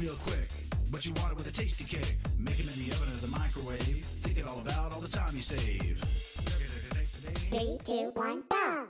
real quick. But you want it with a tasty kick. Make it in the oven or the microwave. Think it all about all the time you save. Three, two, one, go!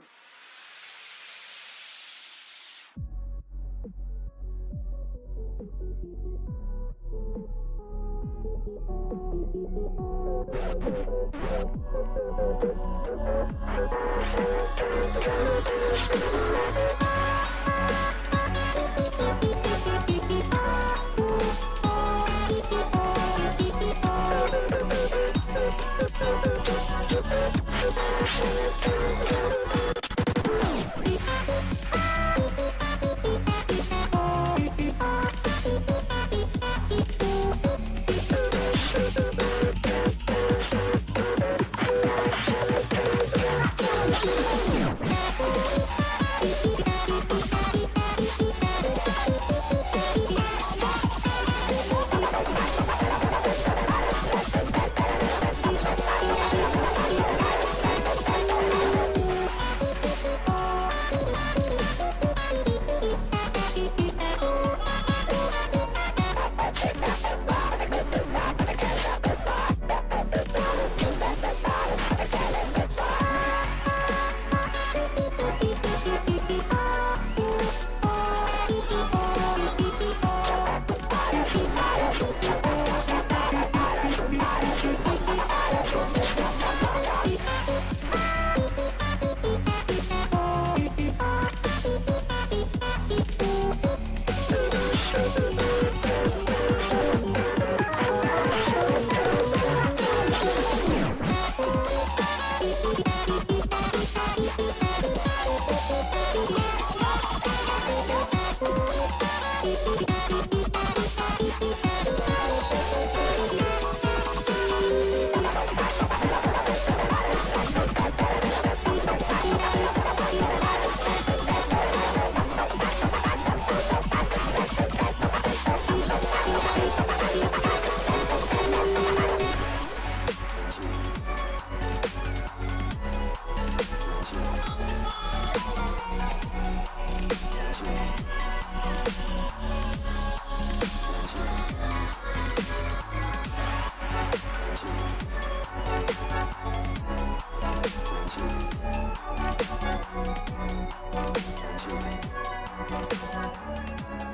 Thank you.